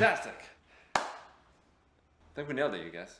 Fantastic. I think we nailed it, you guys.